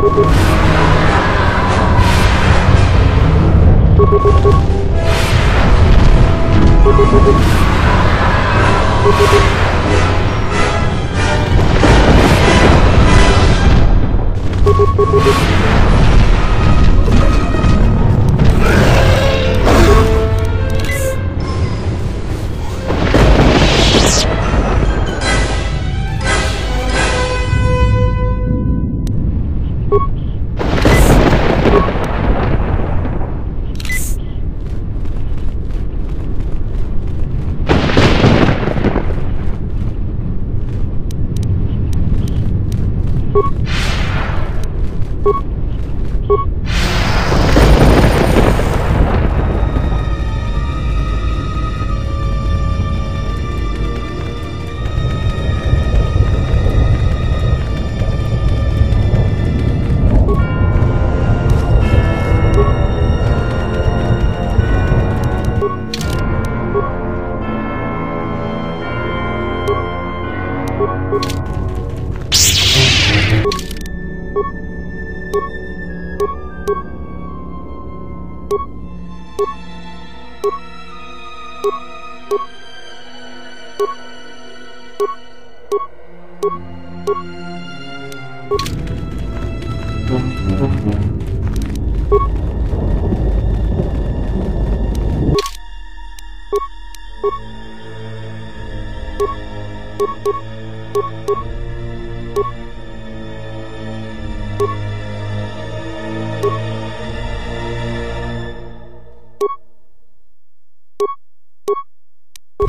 Thank you.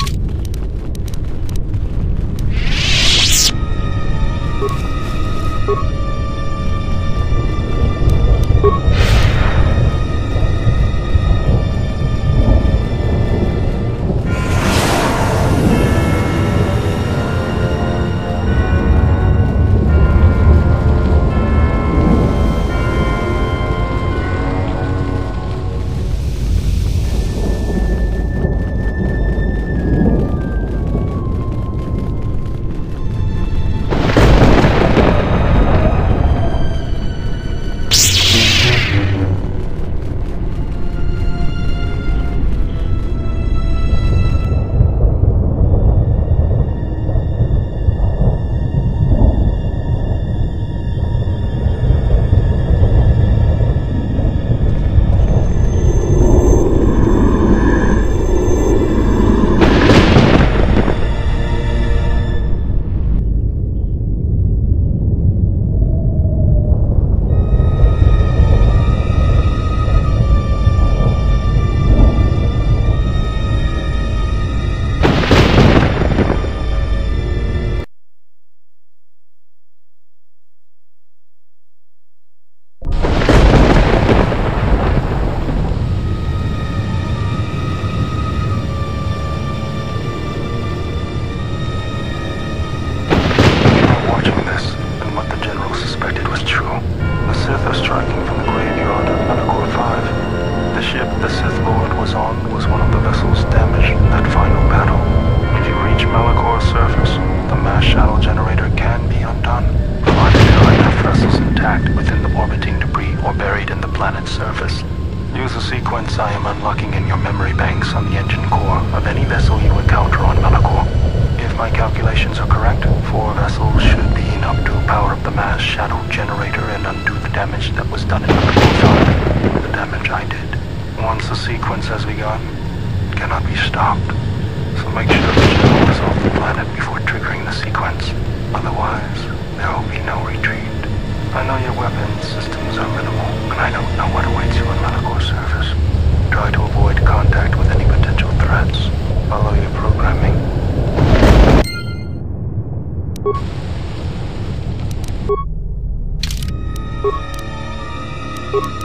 Woo! the mass shadow generator and undo the damage that was done in the. The damage I did. Once the sequence has begun, it cannot be stopped. So make sure the shadow is off the planet before triggering the sequence. Otherwise, there will be no retreat. I know your weapon systems are minimal, and I don't know what awaits you on Malachor surface. Try to avoid contact with any potential threats. Follow your programming. you